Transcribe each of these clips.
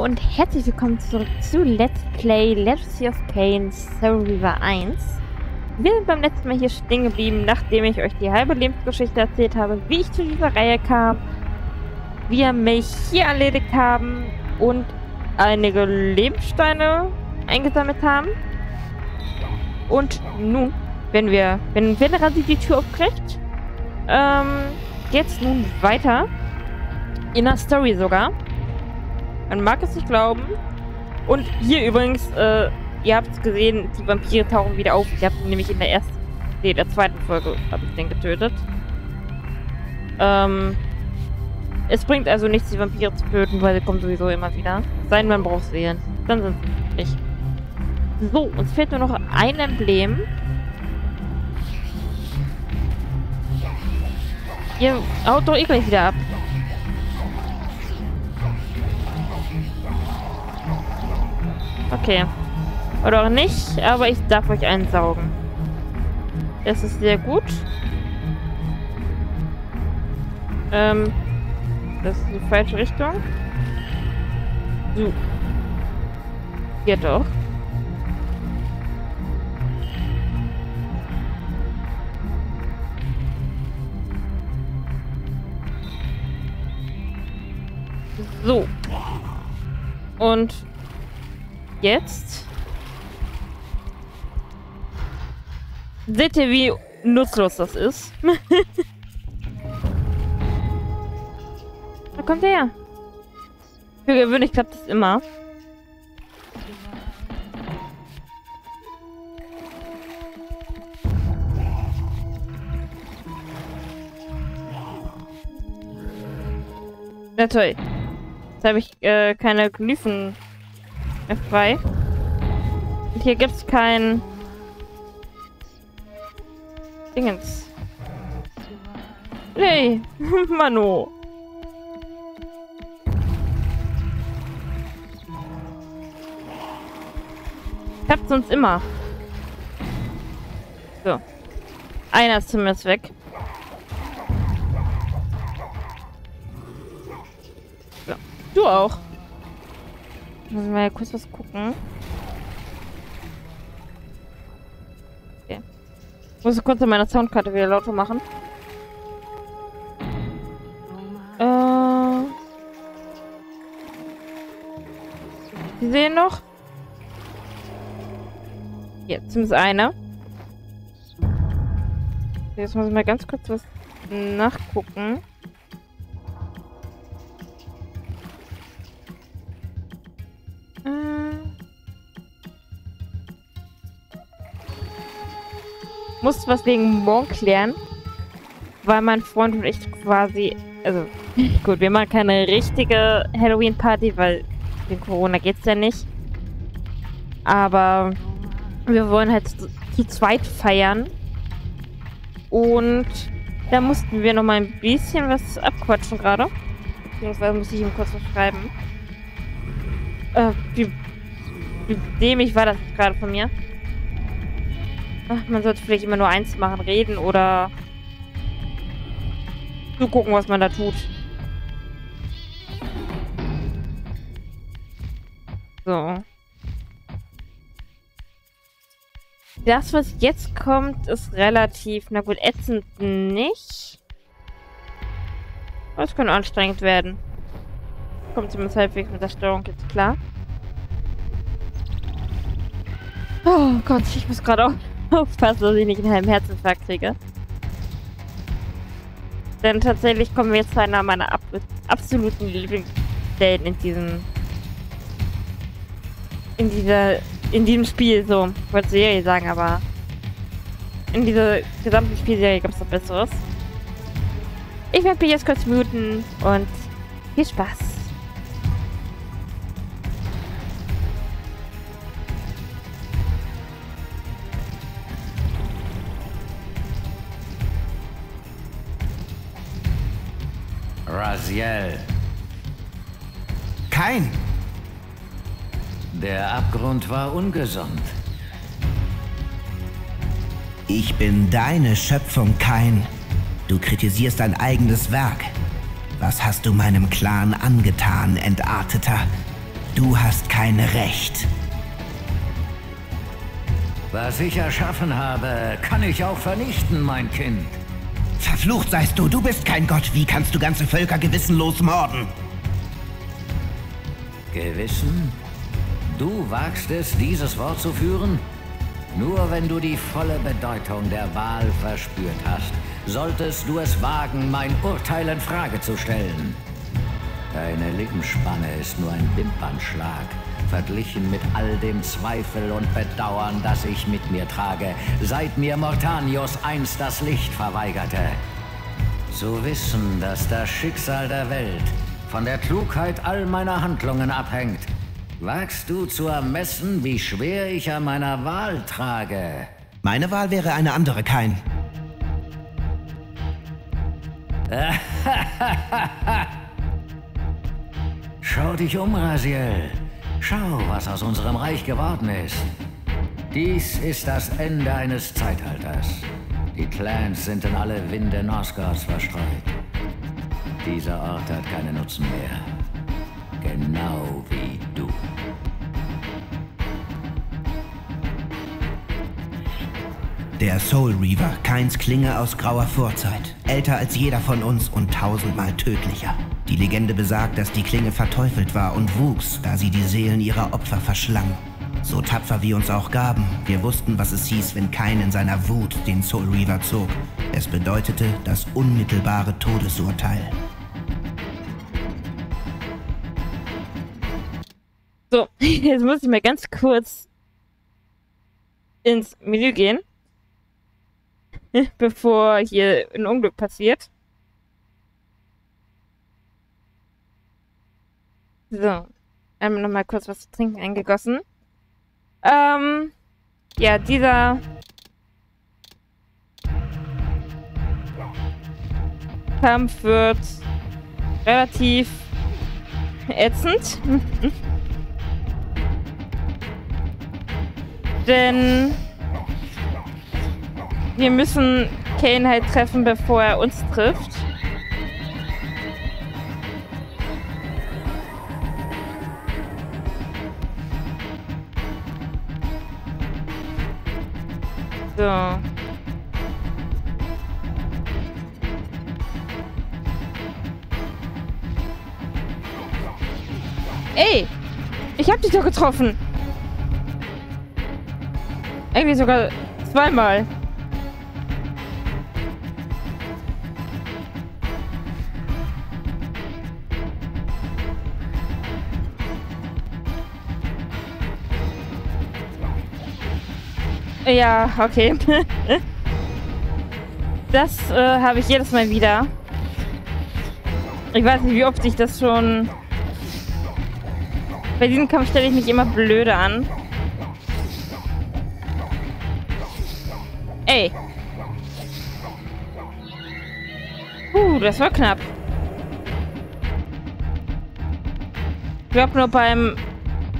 Und herzlich willkommen zurück zu Let's Play Legacy of Kain Soul River 1. Wir sind beim letzten Mal hier stehen geblieben, nachdem ich euch die halbe Lebensgeschichte erzählt habe, wie ich zu dieser Reihe kam, wir mich hier erledigt haben und einige Lebenssteine eingesammelt haben. Und nun, wenn wir, wenn Venerasi die Tür aufkriegt, ähm, geht's nun weiter. In der Story sogar. Man mag es nicht glauben. Und hier übrigens, äh, ihr habt es gesehen, die Vampire tauchen wieder auf. Ich habe nämlich in der ersten, nee, der zweiten Folge habe ich den getötet. Ähm, es bringt also nichts, die Vampire zu töten, weil sie kommen sowieso immer wieder. Sein, man braucht sie. Dann sind sie nicht. So, uns fehlt nur noch ein Emblem. Ihr haut doch eh gleich wieder ab. Okay. Oder auch nicht, aber ich darf euch einsaugen. Das ist sehr gut. Ähm, das ist die falsche Richtung. So. Geht doch. So. Und jetzt seht ihr, wie nutzlos das ist. da kommt er her. Für gewöhnlich klappt das immer. Na toll. Jetzt habe ich äh, keine Glyphen mehr frei. Und hier gibt es kein... Dingens. Nee, Mano. Klappt sonst immer. So. Einer ist zumindest weg. Du auch. Muss ich mal kurz was gucken. Okay. Muss ich kurz an meiner Soundkarte wieder lauter machen. Äh. Sie sehen noch? Jetzt zumindest eine. Jetzt muss ich mal ganz kurz was nachgucken. Musste was wegen morgen klären, weil mein Freund und ich quasi, also gut, wir machen keine richtige Halloween-Party, weil wegen Corona geht's ja nicht. Aber wir wollen halt zu, zweit feiern. Und da mussten wir noch mal ein bisschen was abquatschen gerade. Beziehungsweise muss ich ihm kurz was schreiben. Äh, wie, wie dämlich war das gerade von mir? Man sollte vielleicht immer nur eins machen, reden oder zugucken, was man da tut. So. Das, was jetzt kommt, ist relativ, na gut, ätzend nicht. Aber es könnte anstrengend werden. Kommt zumindest halbwegs mit der Steuerung jetzt klar. Oh Gott, ich muss gerade auch aufpassen, dass ich nicht einen halben Herzinfarkt kriege. Denn tatsächlich kommen wir jetzt zu einer meiner ab absoluten Lieblingsstellen in diesem in dieser in diesem Spiel so. Ich wollte Serie sagen, aber in dieser gesamten Spielserie gibt es noch Besseres. Ich werde mich jetzt kurz muten und viel Spaß. Raziel. Kein. Der Abgrund war ungesund. Ich bin deine Schöpfung, Kein. Du kritisierst dein eigenes Werk. Was hast du meinem Clan angetan, Entarteter? Du hast kein Recht. Was ich erschaffen habe, kann ich auch vernichten, mein Kind. Verflucht seist du, du bist kein Gott. Wie kannst du ganze Völker gewissenlos morden? Gewissen? Du wagst es, dieses Wort zu führen? Nur wenn du die volle Bedeutung der Wahl verspürt hast, solltest du es wagen, mein Urteil in Frage zu stellen. Deine Lebensspanne ist nur ein Wimpernschlag, verglichen mit all dem Zweifel und Bedauern, das ich mit mir trage, seit mir Mortanius einst das Licht verweigerte. Zu wissen, dass das Schicksal der Welt von der Klugheit all meiner Handlungen abhängt, wagst du zu ermessen, wie schwer ich an meiner Wahl trage. Meine Wahl wäre eine andere, kein. Schau dich um, Raziel. Schau, was aus unserem Reich geworden ist. Dies ist das Ende eines Zeitalters. Die Clans sind in alle Winde Northgards verstreut. Dieser Ort hat keinen Nutzen mehr. Genau wie du. Der Soul Reaver, Keins Klinge aus grauer Vorzeit. Älter als jeder von uns und tausendmal tödlicher. Die Legende besagt, dass die Klinge verteufelt war und wuchs, da sie die Seelen ihrer Opfer verschlang. So tapfer wir uns auch gaben, wir wussten, was es hieß, wenn Kain in seiner Wut den Soul Reaver zog. Es bedeutete das unmittelbare Todesurteil. So, jetzt muss ich mal ganz kurz ins Menü gehen, bevor hier ein Unglück passiert. So, einmal nochmal kurz was zu trinken eingegossen. Ähm, ja, dieser Kampf wird relativ ätzend. Denn wir müssen Kane halt treffen, bevor er uns trifft. So. Ey! Ich hab dich doch getroffen! Eigentlich sogar zweimal. Ja, okay. das äh, habe ich jedes Mal wieder. Ich weiß nicht, wie oft ich das schon... Bei diesem Kampf stelle ich mich immer blöde an. Ey. Uh, das war knapp. Ich glaube nur beim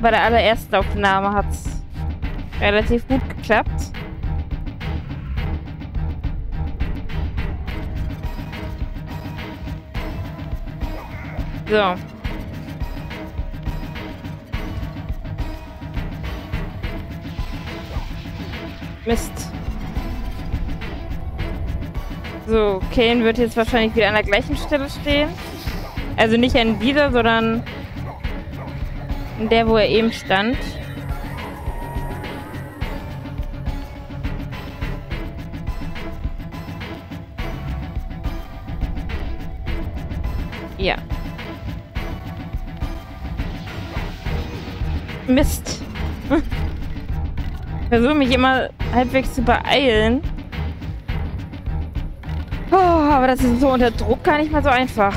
bei der allerersten Aufnahme hat es relativ gut geklappt. So. Mist. So, Kane wird jetzt wahrscheinlich wieder an der gleichen Stelle stehen. Also nicht an dieser, sondern in der, wo er eben stand. Versuche mich immer halbwegs zu beeilen. Oh, aber das ist so unter Druck gar nicht mal so einfach.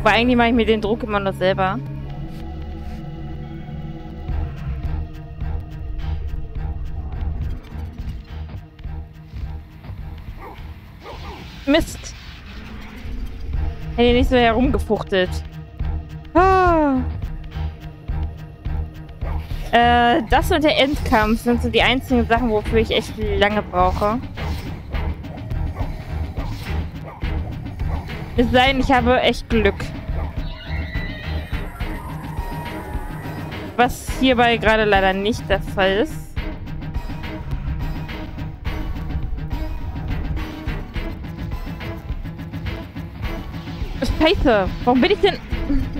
Aber eigentlich mache ich mir den Druck immer nur selber. Mist. Hätte nicht so herumgefuchtelt. Ah. Äh, das und der Endkampf sind so die einzigen Sachen, wofür ich echt lange brauche. Es sei denn, ich habe echt Glück. Was hierbei gerade leider nicht der Fall ist. Scheiße, warum bin ich denn...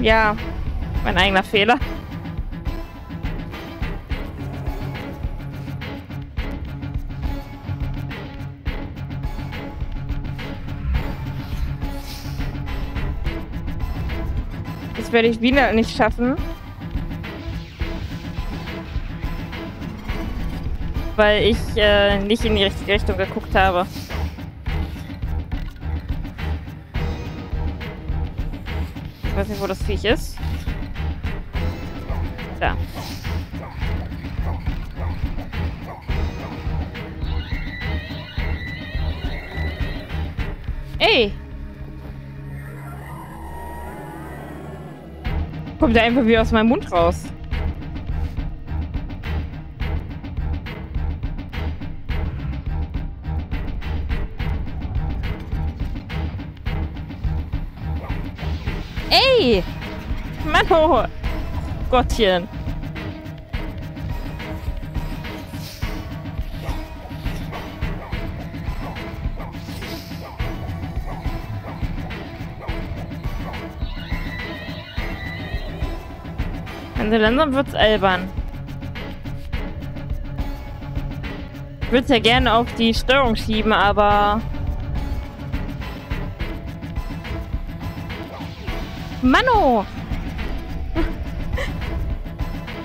Ja, mein eigener Fehler. Das werde ich wieder nicht schaffen. Weil ich äh, nicht in die richtige Richtung geguckt habe. Weiß nicht, wo das Viech ist. Da. Ey! Kommt der einfach wie aus meinem Mund raus. Ey! Mann, oh Gottchen. Also langsam wird's albern. Ich würde es ja gerne auf die Steuerung schieben, aber... Mano!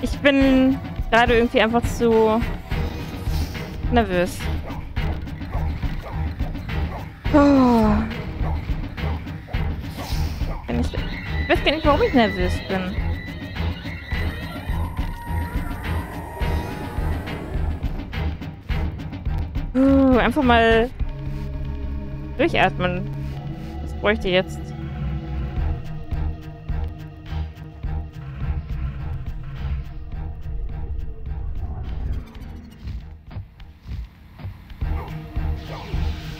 Ich bin gerade irgendwie einfach zu nervös. Oh. Ich weiß gar nicht, warum ich nervös bin. Einfach mal durchatmen. Das bräuchte ich jetzt.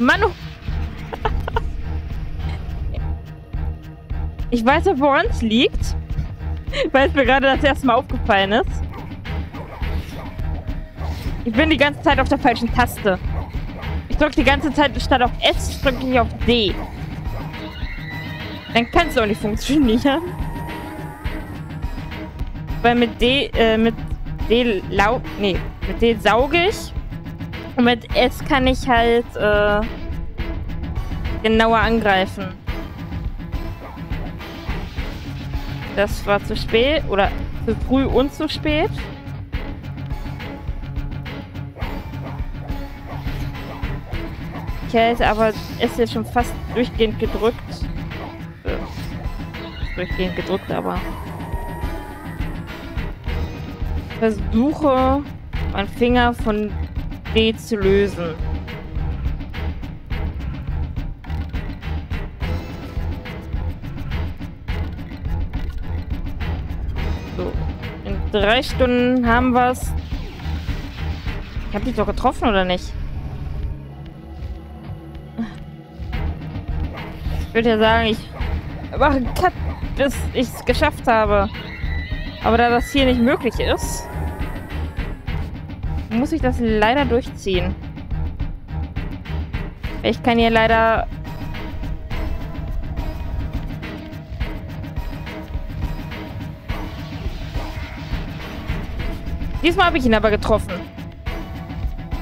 Manu! ich weiß ja, woran es liegt. Weil es mir gerade das erste Mal aufgefallen ist. Ich bin die ganze Zeit auf der falschen Taste. Ich drücke die ganze Zeit statt auf S, drücke ich auf D. Dann kann es auch nicht funktionieren. Weil mit D, äh, mit D lau... Nee, mit D sauge ich. Und mit S kann ich halt, äh, genauer angreifen. Das war zu spät. Oder zu früh und zu spät. Ich hätte aber es jetzt schon fast durchgehend gedrückt. Äh, durchgehend gedrückt, aber versuche meinen Finger von D zu lösen. So, in drei Stunden haben wir es. Ich habe dich doch getroffen, oder nicht? Ich würde ja sagen, ich mache einen Cut, bis ich es geschafft habe. Aber da das hier nicht möglich ist, muss ich das leider durchziehen. Ich kann hier leider... Diesmal habe ich ihn aber getroffen.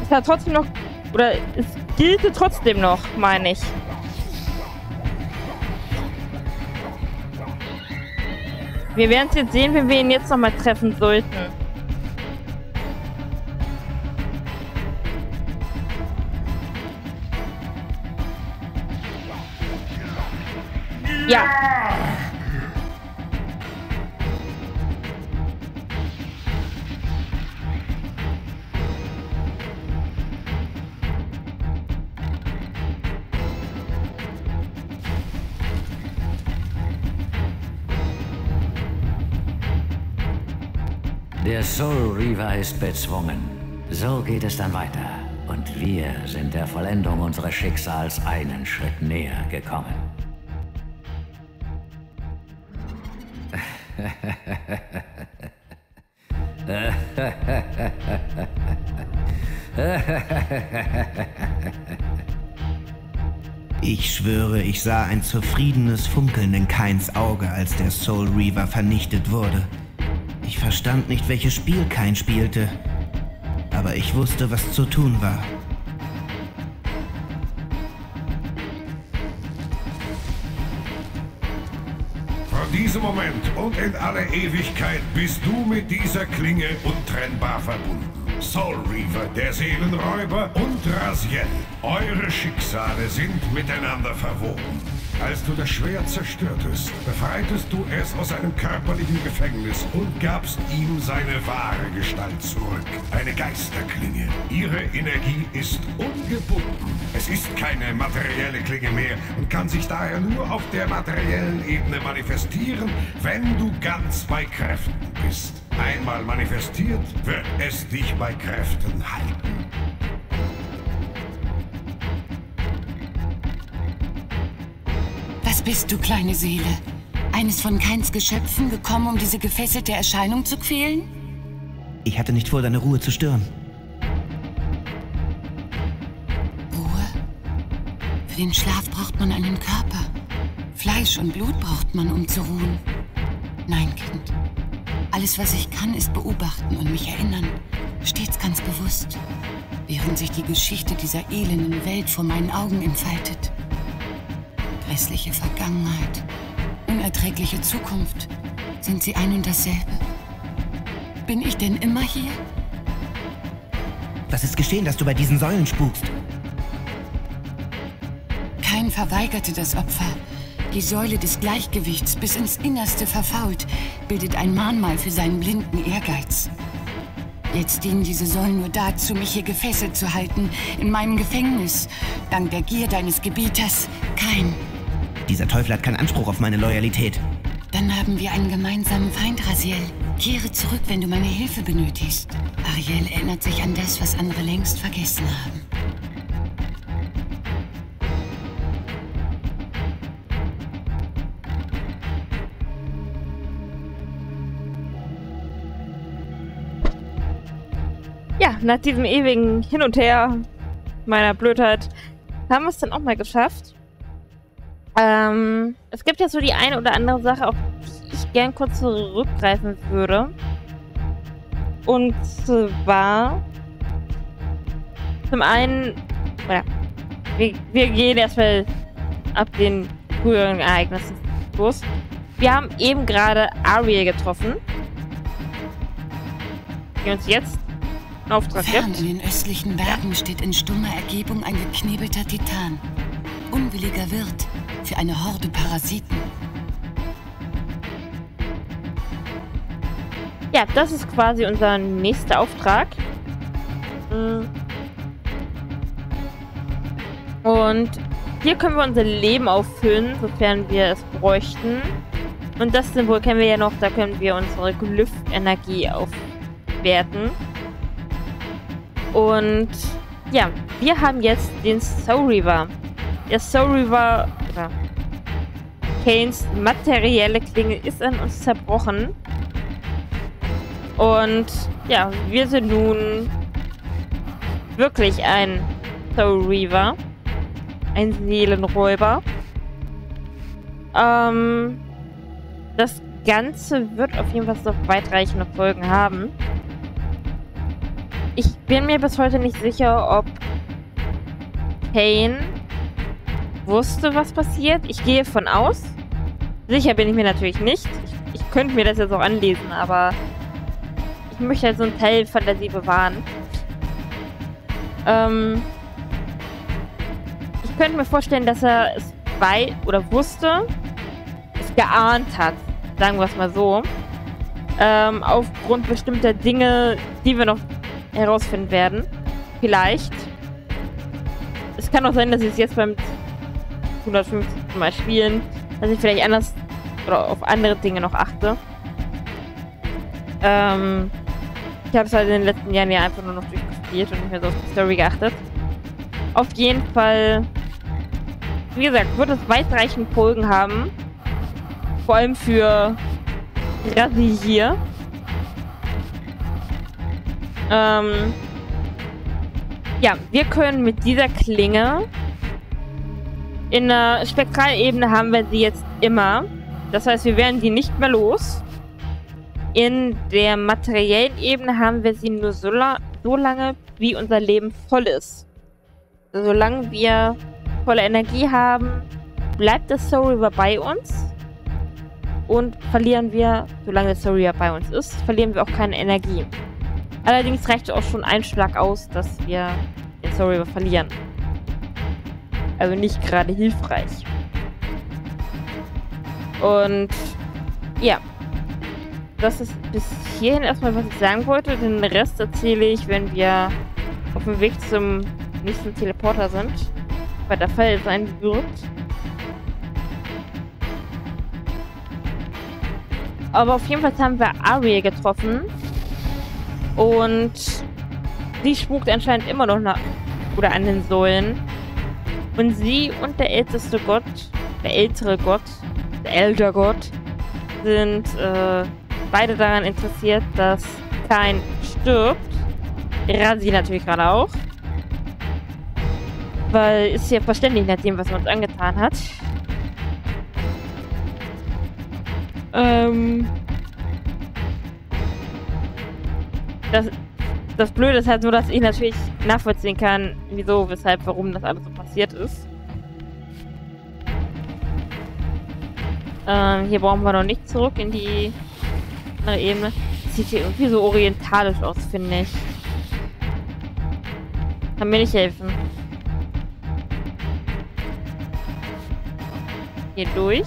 Es hat trotzdem noch... Oder es gilt trotzdem noch, meine ich. Wir werden es jetzt sehen, wenn wir ihn jetzt nochmal treffen sollten. Ja. Der Soul Reaver ist bezwungen. So geht es dann weiter. Und wir sind der Vollendung unseres Schicksals einen Schritt näher gekommen. Ich schwöre, ich sah ein zufriedenes Funkeln in Kains Auge, als der Soul Reaver vernichtet wurde. Ich verstand nicht, welches Spiel Kain spielte, aber ich wusste, was zu tun war. Von diesem Moment und in alle Ewigkeit bist du mit dieser Klinge untrennbar verbunden. Soul Reaver, der Seelenräuber und Raziel. Eure Schicksale sind miteinander verwoben. Als du das Schwert zerstörtest, befreitest du es aus seinem körperlichen Gefängnis und gabst ihm seine wahre Gestalt zurück. Eine Geisterklinge. Ihre Energie ist ungebunden. Es ist keine materielle Klinge mehr und kann sich daher nur auf der materiellen Ebene manifestieren, wenn du ganz bei Kräften bist. Einmal manifestiert, wird es dich bei Kräften halten. Was bist du, kleine Seele? Eines von Keins Geschöpfen gekommen, um diese gefesselte Erscheinung zu quälen? Ich hatte nicht vor, deine Ruhe zu stören. Ruhe? Für den Schlaf braucht man einen Körper. Fleisch und Blut braucht man, um zu ruhen. Nein, Kind. Alles, was ich kann, ist beobachten und mich erinnern. Stets ganz bewusst. Während sich die Geschichte dieser elenden Welt vor meinen Augen entfaltet. Grässliche Vergangenheit, unerträgliche Zukunft. Sind sie ein und dasselbe? Bin ich denn immer hier? Was ist geschehen, dass du bei diesen Säulen spukst? Kein verweigerte das Opfer. Die Säule des Gleichgewichts bis ins Innerste verfault, bildet ein Mahnmal für seinen blinden Ehrgeiz. Jetzt dienen diese Säulen nur dazu, mich hier gefesselt zu halten, in meinem Gefängnis, dank der Gier deines Gebieters, kein. Dieser Teufel hat keinen Anspruch auf meine Loyalität. Dann haben wir einen gemeinsamen Feind, Raziel. Kehre zurück, wenn du meine Hilfe benötigst. Ariel erinnert sich an das, was andere längst vergessen haben. Ja, nach diesem ewigen Hin und Her meiner Blödheit haben wir es dann auch mal geschafft. Ähm, es gibt ja so die eine oder andere Sache, auf die ich gern kurz zurückgreifen würde. Und zwar zum einen, oder, wir, wir gehen erstmal ab den früheren Ereignissen los. Wir haben eben gerade Ariel getroffen, die uns jetzt einen Auftrag Fern gibt. in den östlichen Bergen steht in stummer Ergebung ein geknebelter Titan. Unwilliger Wirt für eine Horde Parasiten. Ja, das ist quasi unser nächster Auftrag. Mm. Und hier können wir unser Leben auffüllen, sofern wir es bräuchten. Und das Symbol kennen wir ja noch, da können wir unsere Glyph-Energie aufwerten. Und ja, wir haben jetzt den Soul Reaver. Der Soul Reaver, oder Kanes materielle Klinge ist an uns zerbrochen. Und ja, wir sind nun wirklich ein Soul Reaver. Ein Seelenräuber. Ähm, das Ganze wird auf jeden Fall noch weitreichende Folgen haben. Ich bin mir bis heute nicht sicher, ob Kane wusste, was passiert. Ich gehe von aus. Sicher bin ich mir natürlich nicht. Ich, ich könnte mir das jetzt auch anlesen, aber ich möchte halt so einen Teil Fantasie bewahren. Ähm, ich könnte mir vorstellen, dass er es bei oder wusste, es geahnt hat, sagen wir es mal so, ähm, aufgrund bestimmter Dinge, die wir noch herausfinden werden. Vielleicht. Es kann auch sein, dass ich es jetzt beim 150. Mal spielen, dass ich vielleicht anders oder auf andere Dinge noch achte. Ähm, ich habe es halt in den letzten Jahren ja einfach nur noch durchgespielt und nicht mehr so auf die Story geachtet. Auf jeden Fall, wie gesagt, wird es weitreichende Folgen haben. Vor allem für Rassi hier. Ähm, ja, wir können mit dieser Klinge in der Spektralebene haben wir sie jetzt immer. Das heißt, wir werden die nicht mehr los. In der materiellen Ebene haben wir sie nur so, la so lange, wie unser Leben voll ist. Solange wir volle Energie haben, bleibt das Soul River bei uns. Und verlieren wir, solange das Soul River bei uns ist, verlieren wir auch keine Energie. Allerdings reicht auch schon ein Schlag aus, dass wir den Soul verlieren. Also nicht gerade hilfreich. Und ja. Das ist bis hierhin erstmal, was ich sagen wollte. Den Rest erzähle ich, wenn wir auf dem Weg zum nächsten Teleporter sind. Weil der Fall sein wird. Aber auf jeden Fall haben wir Ariel getroffen. Und sie spukt anscheinend immer noch nach oder an den Säulen. Und sie und der älteste Gott, der ältere Gott, der ältere Gott, sind äh, beide daran interessiert, dass kein stirbt. Rasi natürlich gerade auch. Weil ist ja verständlich nach dem, was er uns angetan hat. Ähm. Das, das Blöde ist halt nur, dass ich natürlich nachvollziehen kann, wieso, weshalb, warum das alles so passiert ist. Ähm, hier brauchen wir noch nicht zurück in die andere Ebene. Das sieht hier irgendwie so orientalisch aus, finde ich. Kann mir nicht helfen. Hier durch.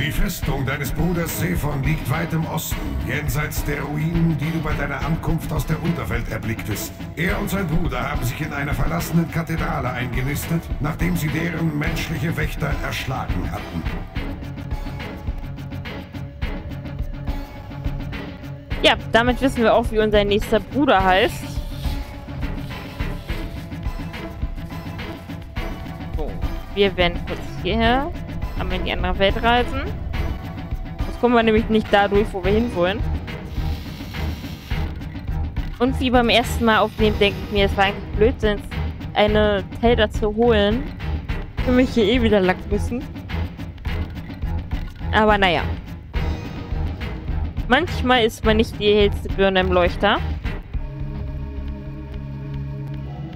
Die Festung deines Bruders Sephon liegt weit im Osten, jenseits der Ruinen, die du bei deiner Ankunft aus der Unterwelt erblicktest. Er und sein Bruder haben sich in einer verlassenen Kathedrale eingenistet, nachdem sie deren menschliche Wächter erschlagen hatten. Ja, damit wissen wir auch, wie unser nächster Bruder heißt. So, wir werden kurz hierher aber in die andere Welt reisen. Jetzt kommen wir nämlich nicht da durch, wo wir hinwollen. Und wie beim ersten Mal aufnehmen, denke ich mir, es war eigentlich Blödsinn, eine Telder zu holen. Für mich hier eh wieder lang müssen. Aber naja. Manchmal ist man nicht die hellste Birne im Leuchter.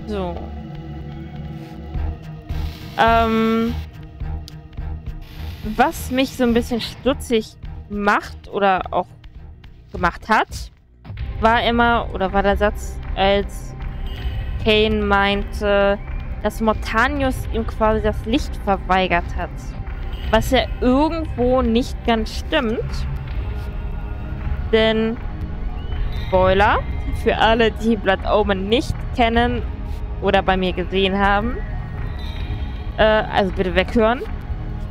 So. Ähm, was mich so ein bisschen stutzig macht oder auch gemacht hat, war immer, oder war der Satz, als Kane meinte, dass Mortanius ihm quasi das Licht verweigert hat. Was ja irgendwo nicht ganz stimmt. Denn, Spoiler, für alle, die Blood Omen nicht kennen oder bei mir gesehen haben, äh, also bitte weghören.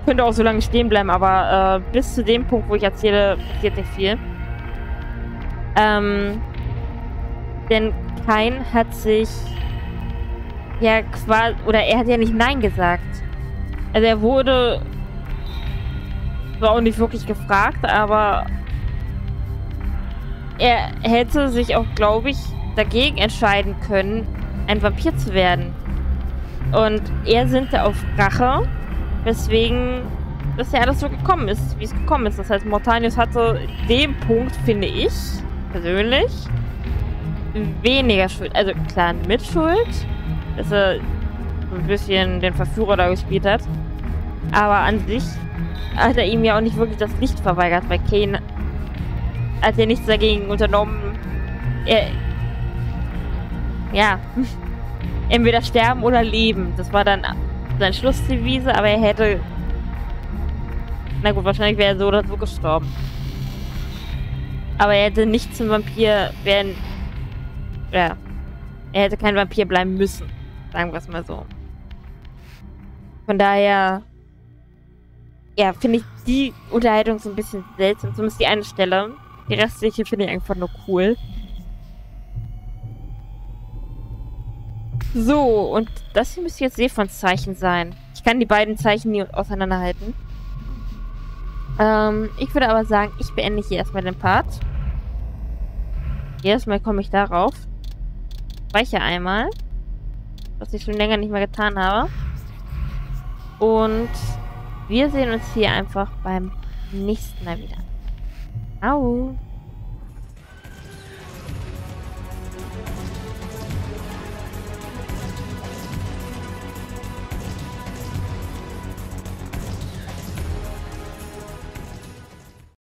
Könnte auch so lange stehen bleiben, aber äh, bis zu dem Punkt, wo ich erzähle, passiert nicht viel. Ähm, denn Kain hat sich ja quasi, oder er hat ja nicht Nein gesagt. Also er wurde zwar auch nicht wirklich gefragt, aber er hätte sich auch, glaube ich, dagegen entscheiden können, ein Vampir zu werden. Und er sind auf Rache Weswegen das ja alles so gekommen ist, wie es gekommen ist. Das heißt, Mortanius hatte den Punkt, finde ich, persönlich, weniger Schuld. Also klar, Mitschuld, dass er ein bisschen den Verführer da gespielt hat. Aber an sich hat er ihm ja auch nicht wirklich das Licht verweigert, weil Kane hat ja nichts dagegen unternommen. Er. Ja. Entweder sterben oder leben. Das war dann sein Schlussdevise, aber er hätte... Na gut, wahrscheinlich wäre er so oder so gestorben. Aber er hätte nicht zum Vampir werden... Ja. Er hätte kein Vampir bleiben müssen. Sagen wir es mal so. Von daher... Ja, finde ich die Unterhaltung so ein bisschen seltsam. Zumindest die eine Stelle. Die restliche finde ich einfach nur cool. So, und das hier müsste jetzt Seefons Zeichen sein. Ich kann die beiden Zeichen nie auseinanderhalten. Ähm, ich würde aber sagen, ich beende hier erstmal den Part. Erstmal komme ich darauf. Speichere einmal. Was ich schon länger nicht mehr getan habe. Und wir sehen uns hier einfach beim nächsten Mal wieder. Au!